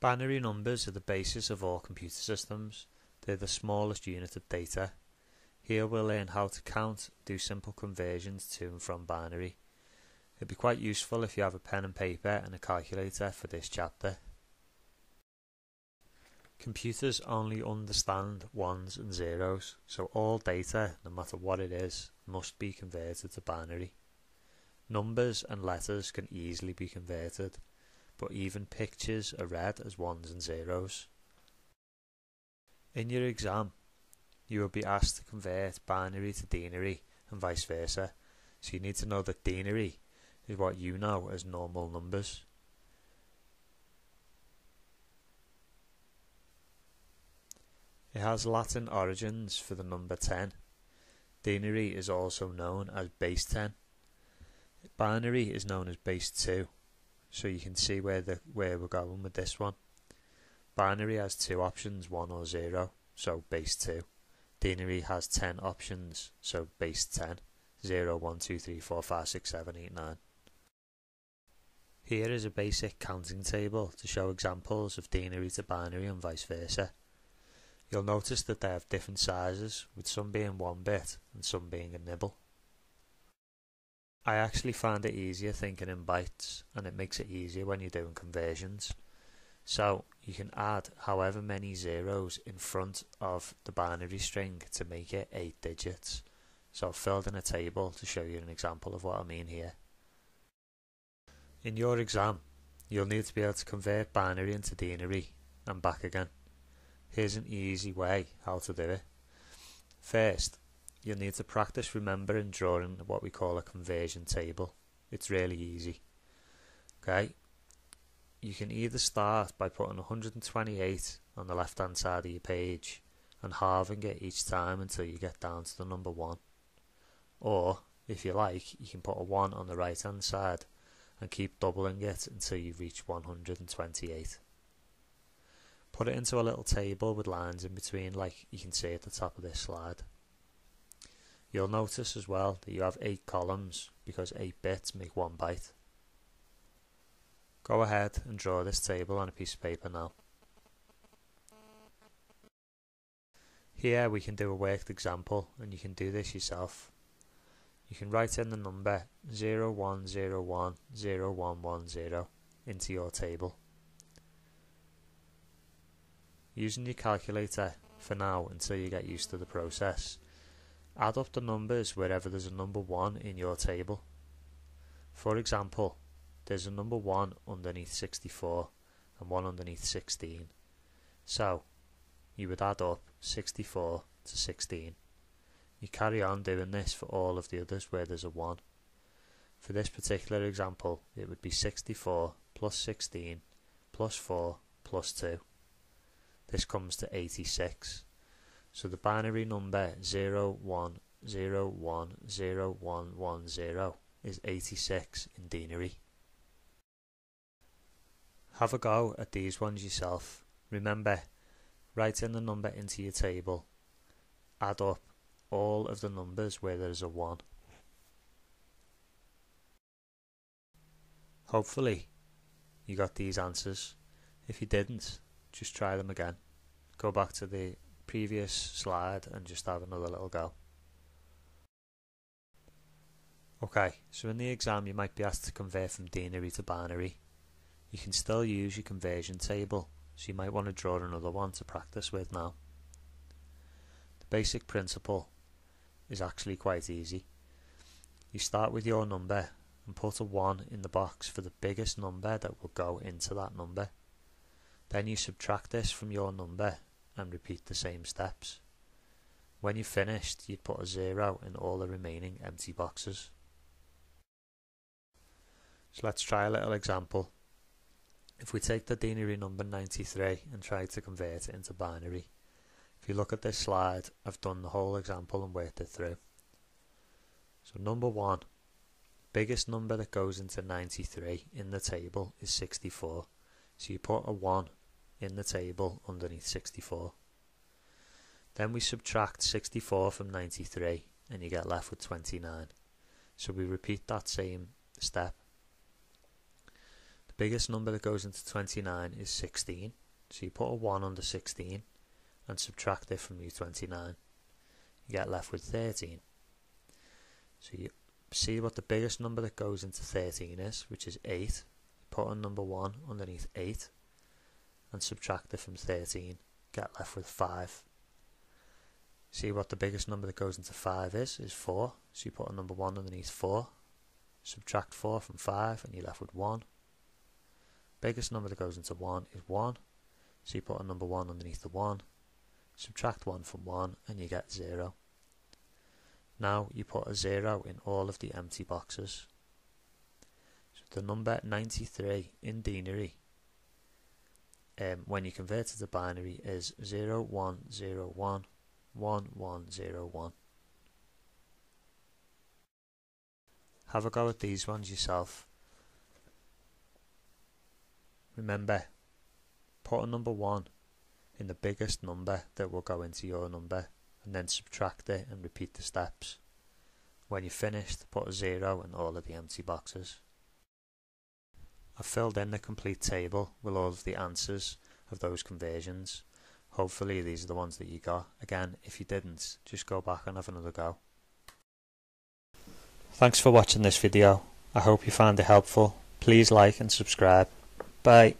Binary numbers are the basis of all computer systems. They're the smallest unit of data. Here we'll learn how to count, do simple conversions to and from binary. It'd be quite useful if you have a pen and paper and a calculator for this chapter. Computers only understand ones and zeros, so all data, no matter what it is, must be converted to binary. Numbers and letters can easily be converted, but even pictures are read as ones and zeros. In your exam, you will be asked to convert binary to denary and vice versa, so you need to know that denary is what you know as normal numbers. It has Latin origins for the number 10. Denary is also known as base 10. Binary is known as base 2 so you can see where the where we're going with this one. Binary has two options, 1 or 0, so base 2. Denary has 10 options, so base 10, 0, 1, 2, 3, 4, 5, 6, 7, 8, 9. Here is a basic counting table to show examples of denary to binary and vice versa. You'll notice that they have different sizes, with some being 1 bit and some being a nibble. I actually find it easier thinking in bytes and it makes it easier when you're doing conversions. So you can add however many zeros in front of the binary string to make it 8 digits. So I've filled in a table to show you an example of what I mean here. In your exam, you'll need to be able to convert binary into denary and back again. Here's an easy way how to do it. First, you'll need to practice remembering drawing what we call a conversion table. It's really easy. Okay, you can either start by putting 128 on the left hand side of your page and halving it each time until you get down to the number 1. Or, if you like, you can put a 1 on the right hand side and keep doubling it until you reach 128. Put it into a little table with lines in between like you can see at the top of this slide. You'll notice as well that you have 8 columns because 8 bits make 1 byte. Go ahead and draw this table on a piece of paper now. Here we can do a worked example and you can do this yourself. You can write in the number 01010110 into your table. Using your calculator for now until you get used to the process Add up the numbers wherever there's a number 1 in your table. For example, there's a number 1 underneath 64 and 1 underneath 16. So, you would add up 64 to 16. You carry on doing this for all of the others where there's a 1. For this particular example, it would be 64 plus 16 plus 4 plus 2. This comes to 86. So the binary number 01010110 is 86 in denary. Have a go at these ones yourself. Remember, write in the number into your table. Add up all of the numbers where there is a 1. Hopefully, you got these answers. If you didn't, just try them again. Go back to the previous slide and just have another little go. Okay, so in the exam you might be asked to convert from denary to binary. You can still use your conversion table, so you might want to draw another one to practice with now. The basic principle is actually quite easy. You start with your number and put a 1 in the box for the biggest number that will go into that number. Then you subtract this from your number and repeat the same steps. When you've finished, you'd put a zero in all the remaining empty boxes. So let's try a little example. If we take the denary number 93 and try to convert it into binary, if you look at this slide, I've done the whole example and worked it through. So number one, biggest number that goes into 93 in the table is 64. So you put a 1 in the table underneath 64. Then we subtract 64 from 93 and you get left with 29. So we repeat that same step. The biggest number that goes into 29 is 16. So you put a 1 under 16 and subtract it from your 29. You get left with 13. So you see what the biggest number that goes into 13 is, which is 8. Put a number 1 underneath 8 and subtract it from 13. Get left with 5. See what the biggest number that goes into 5 is, is 4. So you put a number 1 underneath 4. Subtract 4 from 5 and you're left with 1. Biggest number that goes into 1 is 1. So you put a number 1 underneath the 1. Subtract 1 from 1 and you get 0. Now you put a 0 in all of the empty boxes. So the number 93 in denary, um, when you convert it to binary, is 0101 1101. Have a go at these ones yourself. Remember, put a number 1 in the biggest number that will go into your number and then subtract it and repeat the steps. When you're finished, put a 0 in all of the empty boxes. I've filled in the complete table with all of the answers of those conversions. Hopefully these are the ones that you got. Again, if you didn't, just go back and have another go. Thanks for watching this video. I hope you found it helpful. Please like and subscribe. Bye.